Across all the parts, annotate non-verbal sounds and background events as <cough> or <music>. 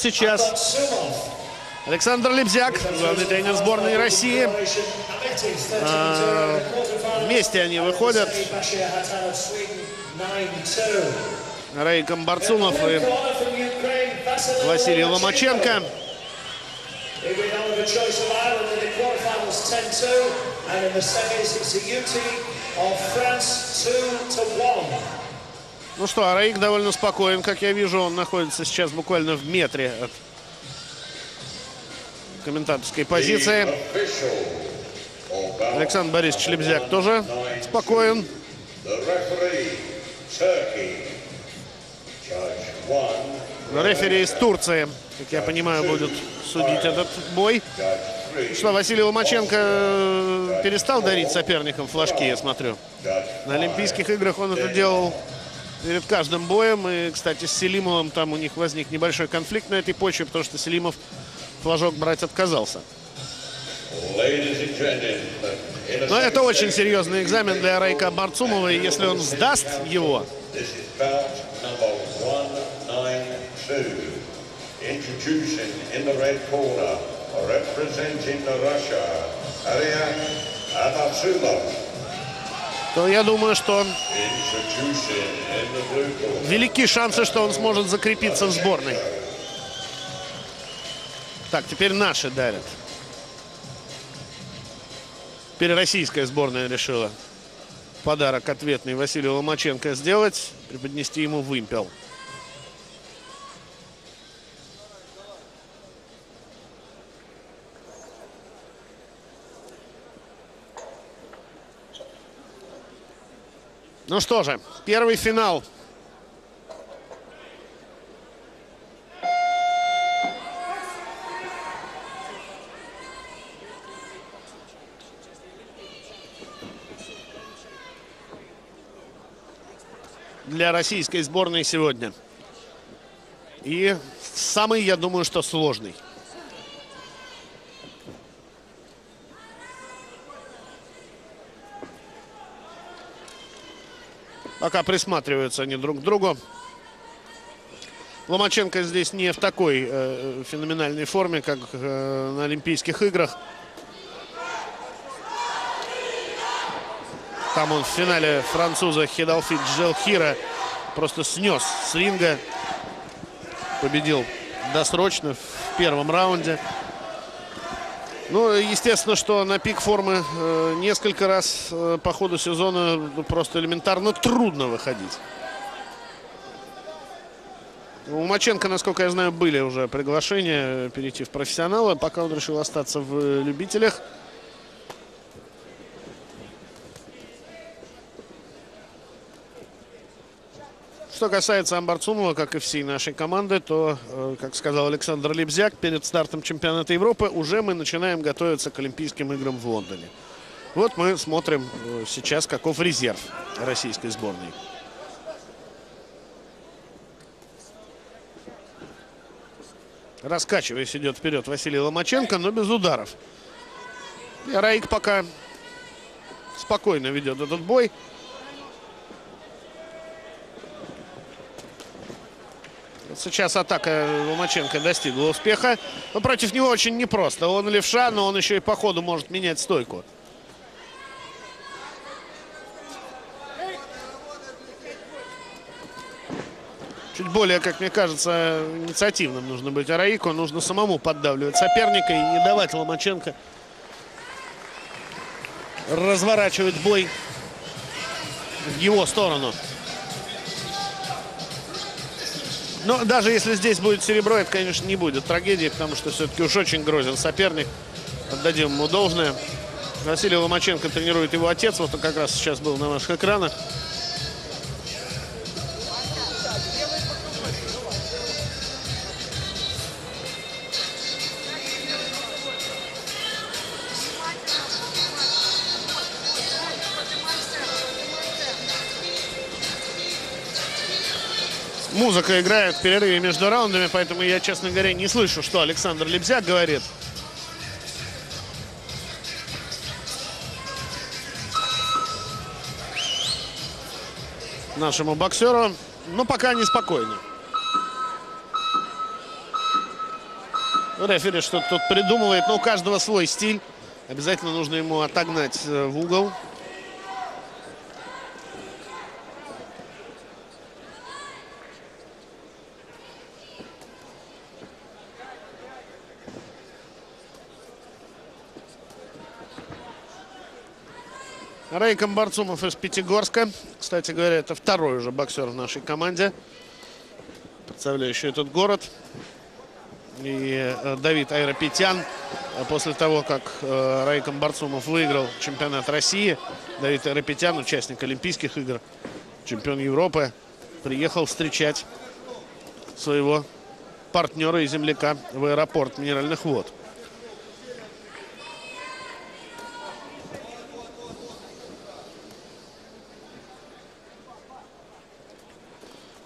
Сейчас Александр Лебзяк, главный тренер сборной России. А, вместе они выходят. Рейком Барцунов и Василий Ломаченко. Ну что, Араик довольно спокоен, как я вижу. Он находится сейчас буквально в метре от комментаторской позиции. Александр Борисович Лебзяк тоже спокоен. Рефери из Турции, как я понимаю, будет судить этот бой. Что, Василий Ломаченко э, перестал дарить соперникам флажки, я смотрю. На Олимпийских играх он это делал перед каждым боем. И, кстати, с Селимовым там у них возник небольшой конфликт на этой почве, потому что Селимов флажок брать отказался. Но это очень серьезный экзамен для Райка Барцумова. И если он сдаст его... In the representing Russia, Ariak Abatsulov то я думаю, что велики шансы, что он сможет закрепиться в сборной. Так, теперь наши дарят. Теперь российская сборная решила подарок ответный Василию Ломаченко сделать, преподнести ему вымпел. Ну что же, первый финал. для российской сборной сегодня. И самый, я думаю, что сложный. Пока присматриваются они друг к другу. Ломаченко здесь не в такой э, феноменальной форме, как э, на Олимпийских играх. Там он в финале француза Хидалфит Джелхира просто снес с ринга. Победил досрочно в первом раунде. Ну, естественно, что на пик формы э, несколько раз э, по ходу сезона ну, просто элементарно трудно выходить. У Маченко, насколько я знаю, были уже приглашения перейти в профессионалы, пока он решил остаться в любителях. Что касается Амбарцумова, как и всей нашей команды, то, э, как сказал Александр Лебзяк, перед стартом чемпионата Европы уже мы начинаем готовиться к Олимпийским играм в Лондоне. Вот мы смотрим э, сейчас, каков резерв российской сборной. Раскачиваясь, идет вперед Василий Ломаченко, но без ударов. И Раик пока спокойно ведет этот бой. Сейчас атака Ломаченко достигла успеха. Но против него очень непросто. Он левша, но он еще и по ходу может менять стойку. Чуть более, как мне кажется, инициативным нужно быть Араику. Нужно самому поддавливать соперника и не давать Ломаченко разворачивать бой в его сторону. Но даже если здесь будет серебро, это, конечно, не будет трагедии, потому что все-таки уж очень грозен соперник. Отдадим ему должное. Василий Ломаченко тренирует его отец. Вот он как раз сейчас был на наших экранах. Музыка играет в перерыве между раундами, поэтому я, честно говоря, не слышу, что Александр Лебзяк говорит. Нашему боксеру. Но пока неспокойно. Рефери что-то тут придумывает, но у каждого свой стиль. Обязательно нужно ему отогнать э, в угол. Рейком Барцумов из Пятигорска. Кстати говоря, это второй уже боксер в нашей команде, представляющий этот город. И э, Давид Айропетян, э, после того, как э, Рейком Барцумов выиграл чемпионат России, Давид Айропетян, участник Олимпийских игр, чемпион Европы, приехал встречать своего партнера и земляка в аэропорт Минеральных вод.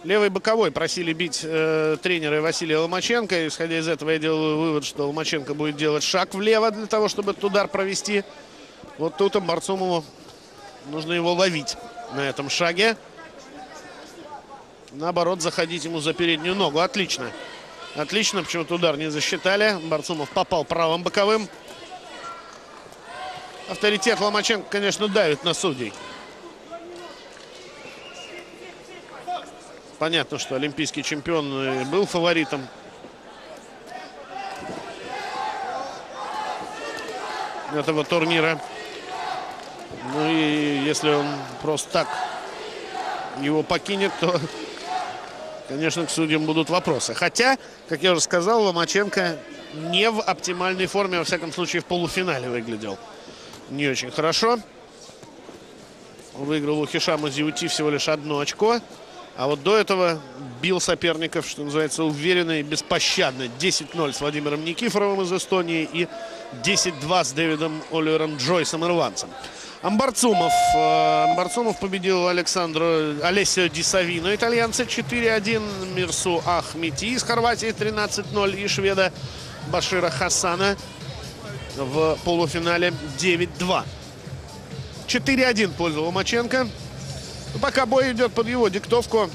Левый боковой просили бить э, тренера Василия Ломаченко. Исходя из этого я делаю вывод, что Ломаченко будет делать шаг влево для того, чтобы этот удар провести. Вот тут Барцумову нужно его ловить на этом шаге. Наоборот, заходить ему за переднюю ногу. Отлично. Отлично, почему-то удар не засчитали. Барцумов попал правым боковым. Авторитет Ломаченко, конечно, давит на судей. Понятно, что олимпийский чемпион был фаворитом. этого турнира. Ну и если он просто так его покинет, то, <laughs> конечно, к судьям будут вопросы. Хотя, как я уже сказал, Ломаченко не в оптимальной форме, во всяком случае, в полуфинале выглядел не очень хорошо. Выиграл у Хишама Зиути всего лишь одно очко. А вот до этого бил соперников, что называется, уверенно и беспощадно. 10-0 с Владимиром Никифоровым из Эстонии и 10-2 с Дэвидом Оливером Джойсом ирландцем. Амбарцумов. Э, Амбарцумов победил Александру Олесио Дисавино, итальянца 4-1. Мирсу Ахмети из Хорватии 13-0 и шведа Башира Хасана в полуфинале 9-2. 4-1 пользу Ломаченко. Ну, пока бой идет под его диктовку.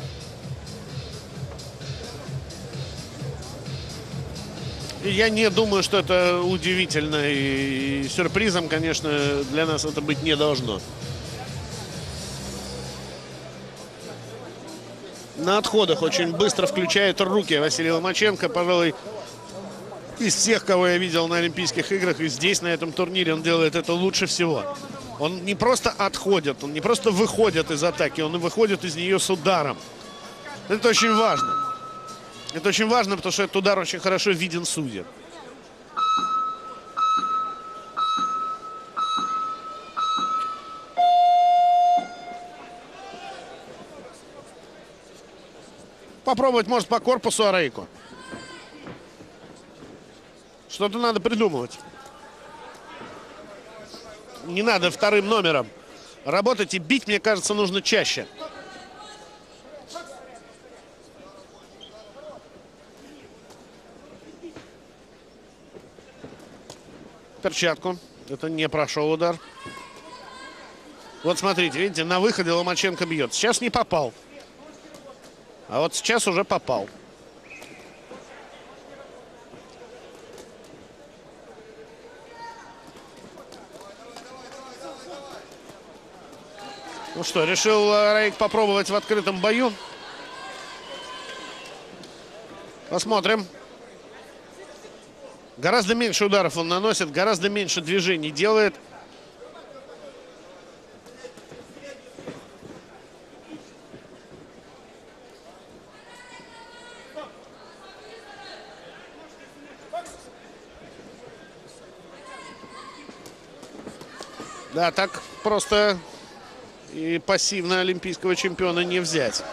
Я не думаю, что это удивительно. И сюрпризом, конечно, для нас это быть не должно. На отходах очень быстро включает руки Василий Ломаченко. Пожалуй, из всех, кого я видел на Олимпийских играх и здесь, на этом турнире, он делает это лучше всего. Он не просто отходит, он не просто выходит из атаки, он выходит из нее с ударом. Это очень важно. Это очень важно, потому что этот удар очень хорошо виден судьям. Попробовать может по корпусу Арейку. Что-то надо придумывать не надо вторым номером работать. И бить, мне кажется, нужно чаще. Перчатку. Это не прошел удар. Вот смотрите, видите, на выходе Ломаченко бьет. Сейчас не попал. А вот сейчас уже попал. Ну что, решил э, Рейк попробовать в открытом бою. Посмотрим. Гораздо меньше ударов он наносит, гораздо меньше движений делает. Да, так просто и пассивно олимпийского чемпиона не взять.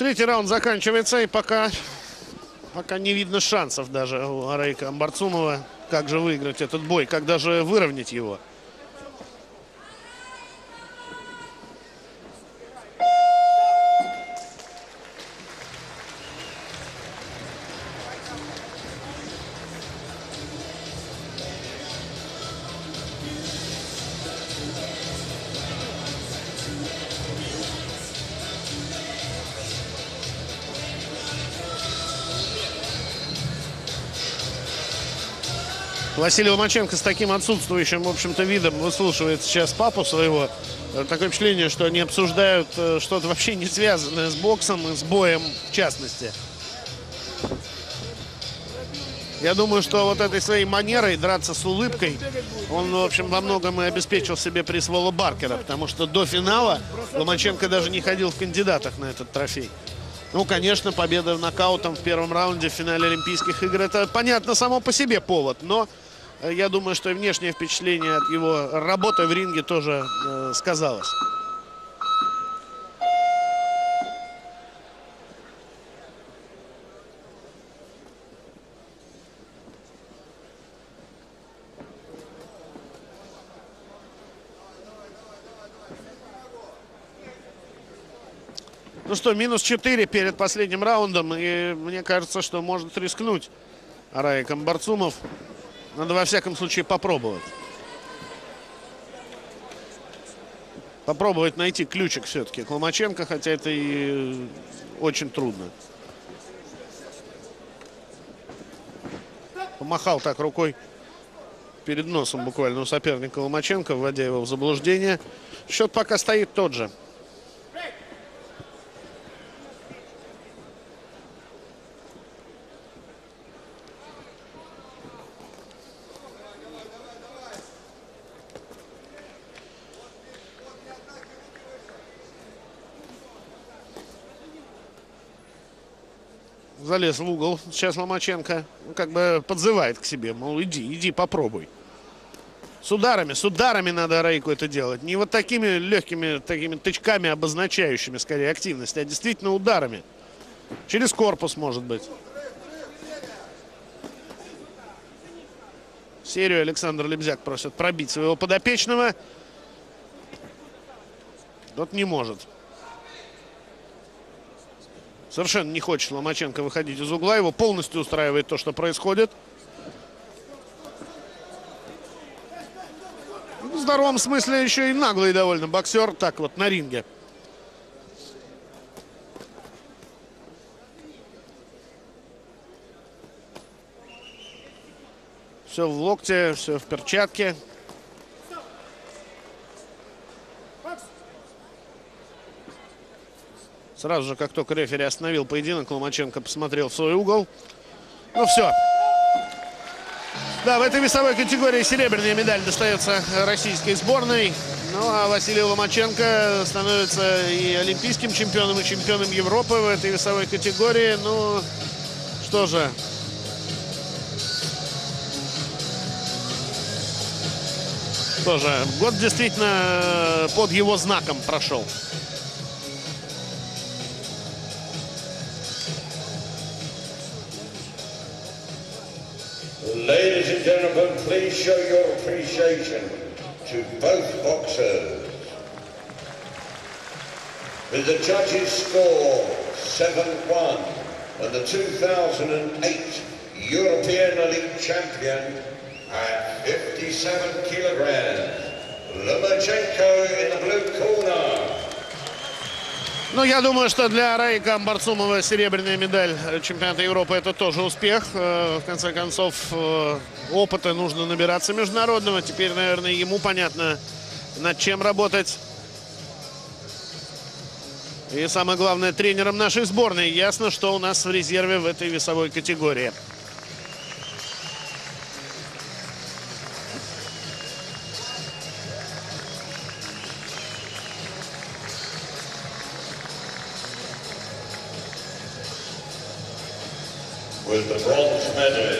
Третий раунд заканчивается, и пока, пока не видно шансов даже у Арейка Амбарцумова, как же выиграть этот бой, как даже выровнять его. Василий Ломаченко с таким отсутствующим, в общем-то, видом выслушивает сейчас папу своего. Такое впечатление, что они обсуждают э, что-то вообще не связанное с боксом и с боем в частности. Я думаю, что вот этой своей манерой драться с улыбкой он, в общем, во многом и обеспечил себе приз Вола Баркера, потому что до финала Ломаченко даже не ходил в кандидатах на этот трофей. Ну, конечно, победа нокаутом в первом раунде в финале Олимпийских игр, это понятно само по себе повод, но я думаю, что и внешнее впечатление от его работы в ринге тоже э, сказалось. Ну что, минус 4 перед последним раундом. И мне кажется, что может рискнуть Арай Камбарцумов. Надо во всяком случае попробовать. Попробовать найти ключик все-таки к Ломаченко, хотя это и очень трудно. Помахал так рукой перед носом буквально у соперника Ломаченко, вводя его в заблуждение. Счет пока стоит тот же. Залез в угол. Сейчас Ломаченко ну, как бы подзывает к себе. Мол, иди, иди, попробуй. С ударами, с ударами надо Рейку это делать. Не вот такими легкими такими тычками, обозначающими скорее активность, а действительно ударами. Через корпус, может быть. Серию Александр Лебзяк просит пробить своего подопечного. Тот не может. Совершенно не хочет Ломаченко выходить из угла. Его полностью устраивает то, что происходит. В здоровом смысле еще и наглый довольно боксер. Так вот, на ринге. Все в локте, все в перчатке. Сразу же, как только рефери остановил поединок, Ломаченко посмотрел в свой угол. Ну все. Да, в этой весовой категории серебряная медаль достается российской сборной. Ну, а Василий Ломаченко становится и олимпийским чемпионом, и чемпионом Европы в этой весовой категории. Ну, что же. Что же, год действительно под его знаком прошел. Please show your appreciation to both boxers. With the judges' score 7-1 and the 2008 European Elite Champion at 57 kilograms, Lomachenko in the blue corner. Ну, я думаю, что для Райка Барцумова серебряная медаль чемпионата Европы это тоже успех. Э, в конце концов, э, опыта нужно набираться международного. Теперь, наверное, ему понятно, над чем работать. И самое главное, тренером нашей сборной. Ясно, что у нас в резерве в этой весовой категории. Pleasure.